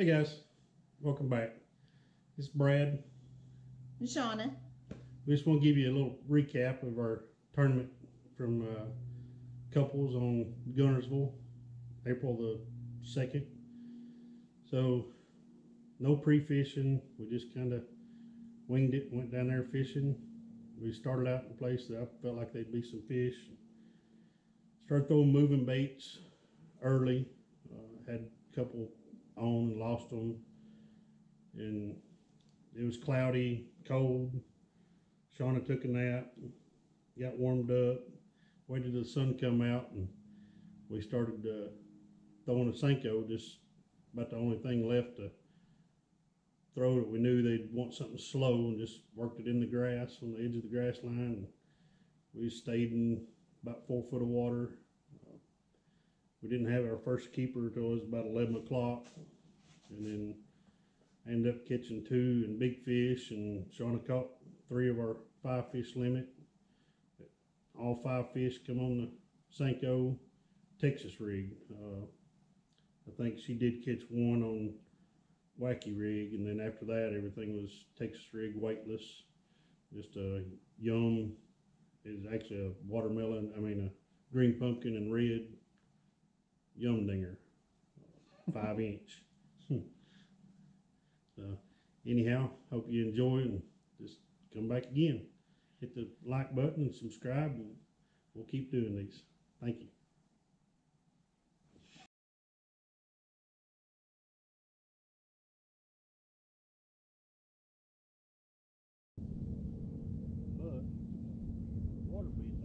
Hey guys, welcome back. It's Brad. And Shawna. We just want to give you a little recap of our tournament from uh, couples on Guntersville, April the 2nd. So, no pre fishing. We just kind of winged it, went down there fishing. We started out in a place that I felt like there'd be some fish. Started throwing moving baits early. Uh, had a couple on lost them. And it was cloudy, cold. Shawna took a nap, got warmed up, waited till the sun come out, and we started uh, throwing a Senko, just about the only thing left to throw that we knew they'd want something slow and just worked it in the grass on the edge of the grass line. And we stayed in about four foot of water. We didn't have our first keeper until it was about 11 o'clock. And then I ended up catching two and big fish, and Shawna caught three of our five fish limit. All five fish come on the Senko Texas rig. Uh, I think she did catch one on wacky rig, and then after that, everything was Texas rig weightless. Just a yum is actually a watermelon. I mean a green pumpkin and red yum dinger, five inch. Hmm. so anyhow, hope you enjoy and just come back again. Hit the like button and subscribe, and we'll keep doing these. Thank you. But water being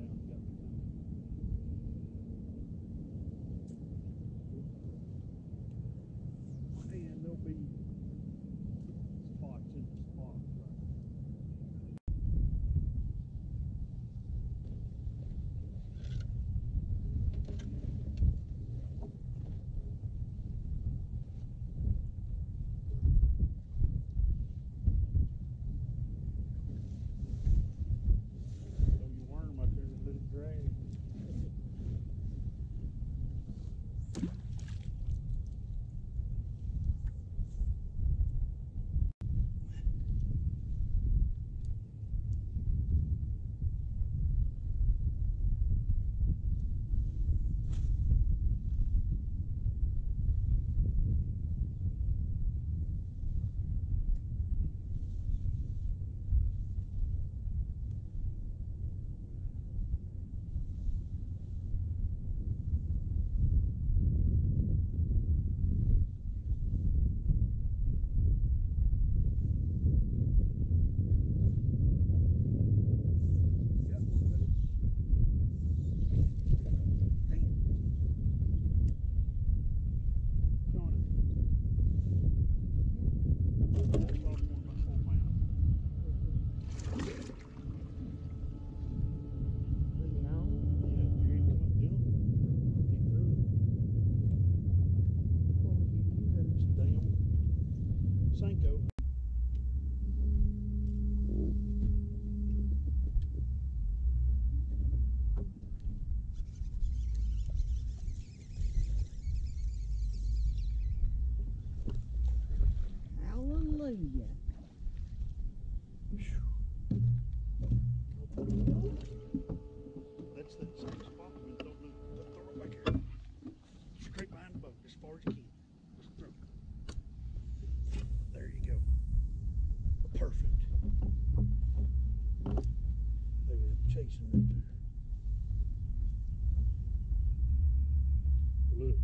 Look,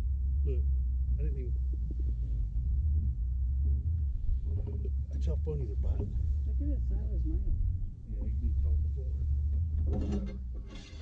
look. I didn't even. That's how funny they're biting. Look at his size mouth. Yeah, he'd be caught before. Should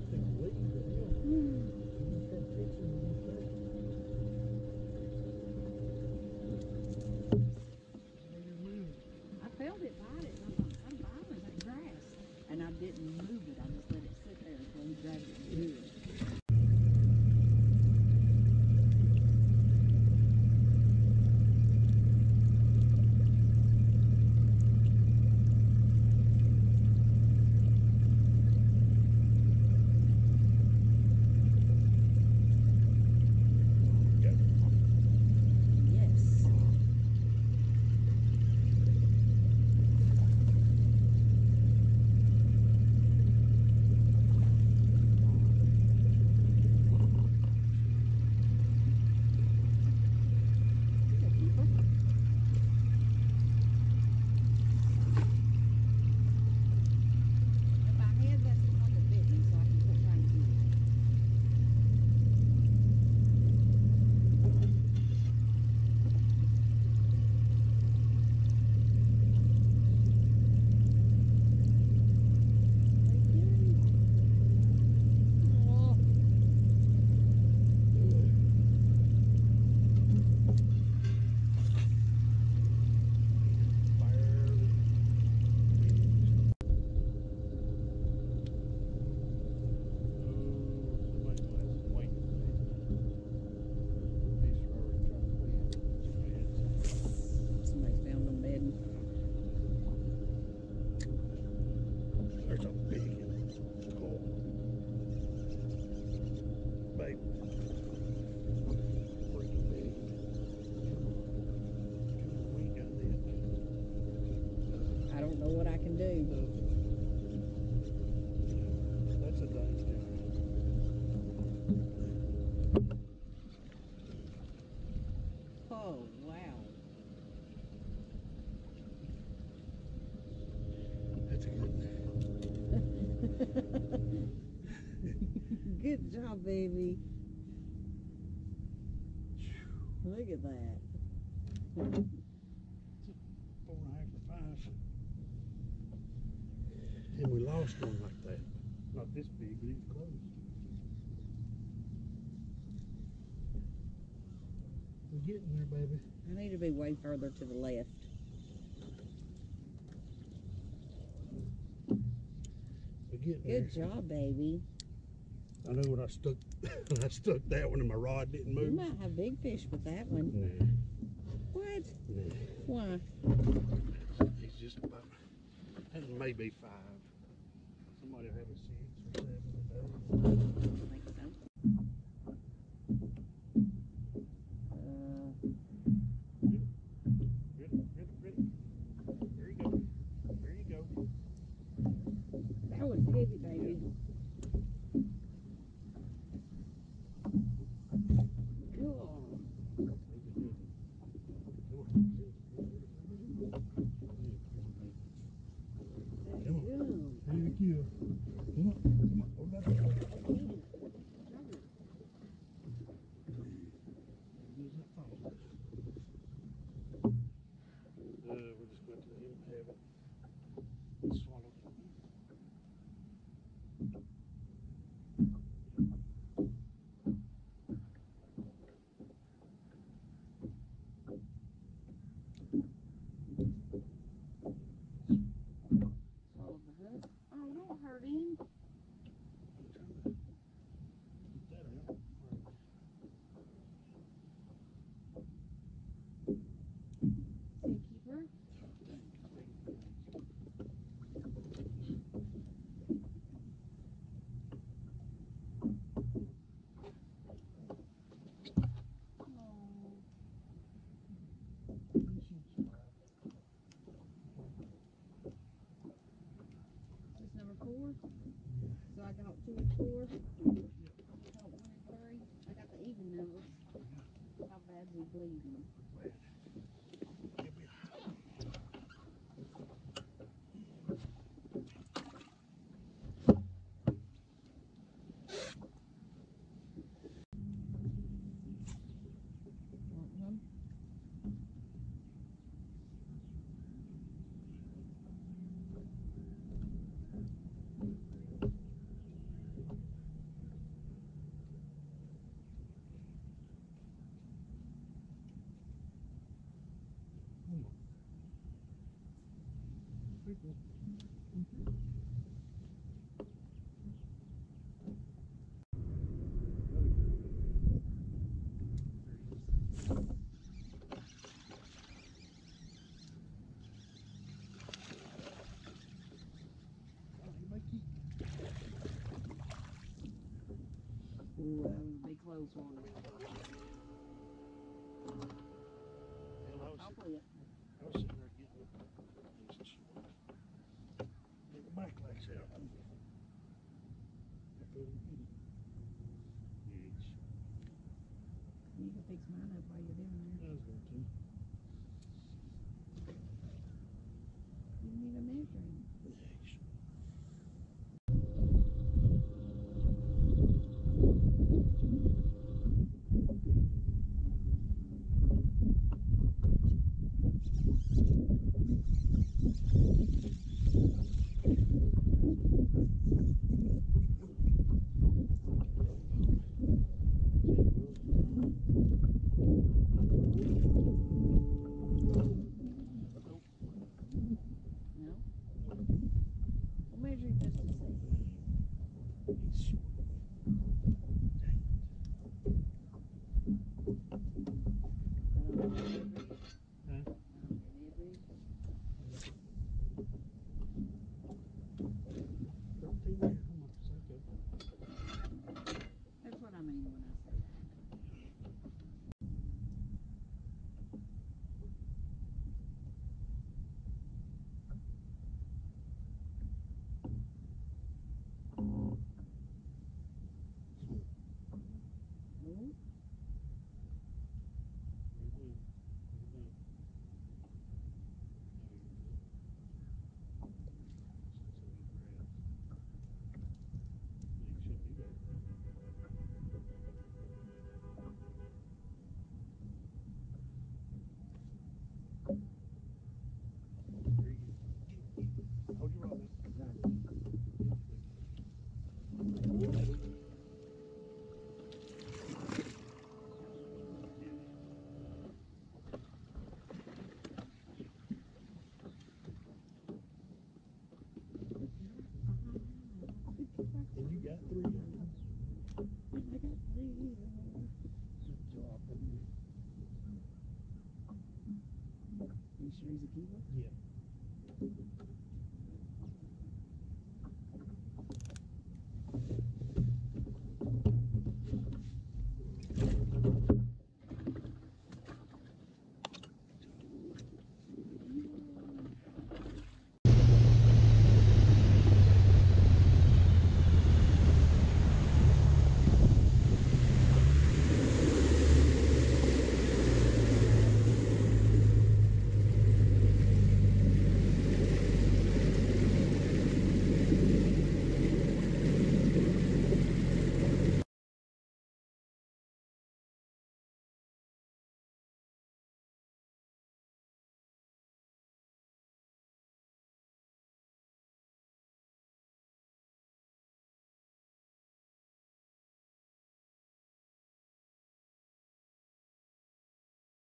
That's a. Oh, wow. That's a good Good job, baby. Look at that. and we lost one like that. Not this big, but it's close. We're getting there, baby. I need to be way further to the left. We're getting Good there. job, baby. I know when I stuck when I stuck that one and my rod didn't move. You might have big fish with that one. Yeah. What? Why? It's just about, That's maybe five might have had a chance or something. Pretty that was close one. Hell, I was I'll sitting- play it. I was sitting there getting these short. Get in. Yes, You can fix mine up while you're doing I was going to. Yeah.